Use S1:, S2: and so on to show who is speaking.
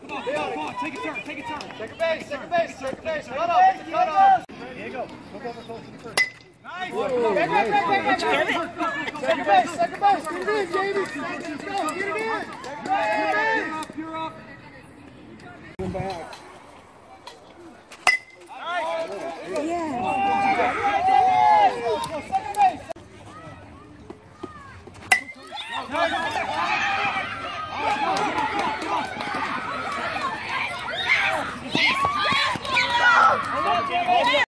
S1: Come on, come on, take a turn, take a turn.
S2: Second base, second base, second base. Cut off, hit the cut off.
S1: Diego, look over the first.
S2: Back. Second base, second base. Get it in, Jamie. Let's go, get it in. Second base.
S1: You're up.
S3: Come back. Vamos!